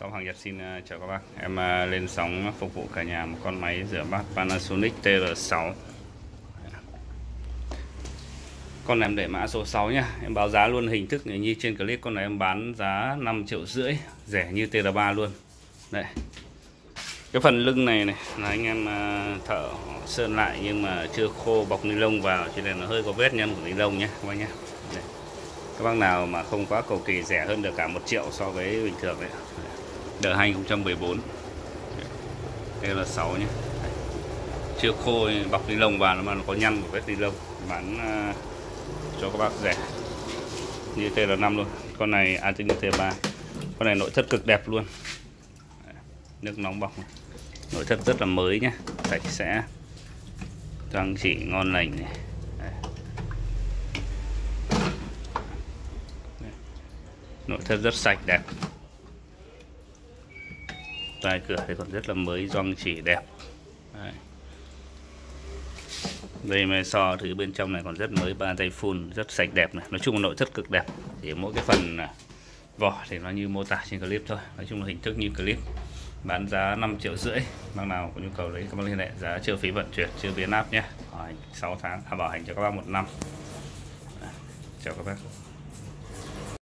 Sóng Hoàng Nhật xin ờ, chào các bác. Em ờ, lên sóng phục vụ cả nhà một con máy rửa bát Panasonic TR6 Con này em để mã số 6 nhá. Em báo giá luôn hình thức như trên clip. Con này em bán giá 5 triệu rưỡi, Rẻ như TR3 luôn. Đây. Cái phần lưng này này, là anh em ờ, thợ sơn lại Nhưng mà chưa khô bọc ni lông vào Cho nên nó hơi có vết nhân của ni lông nhé các bác nhé Đây các bác nào mà không quá cầu kỳ rẻ hơn được cả một triệu so với bình thường đấy đợt 2014 đây là 6 nhé. Chưa khô, bọc ni lông vào mà nó có nhăn của vết ni lông. Bán à, cho các bác rẻ. Như tl là 5 luôn. Con này à t 3 con này nội thất cực đẹp luôn. Nước nóng bọc nội thất rất là mới nhé. Sạch sẽ. Trang chỉ ngon lành này. Nội thất rất sạch đẹp. Tai cửa thì còn rất là mới doang chỉ đẹp. Đấy. đây mà so thứ bên trong này còn rất mới ba tay full rất sạch đẹp này. Nói chung là nội thất cực đẹp. Chỉ mỗi cái phần à, vỏ thì nó như mô tả trên clip thôi. Nói chung là hình thức như clip. Bán giá 5 triệu rưỡi. Bác nào có nhu cầu lấy các bác liên hệ. Giá chưa phí vận chuyển chưa biến áp nhé. Bảo hành 6 tháng à, bảo hành cho các bác một năm. Chào các bác.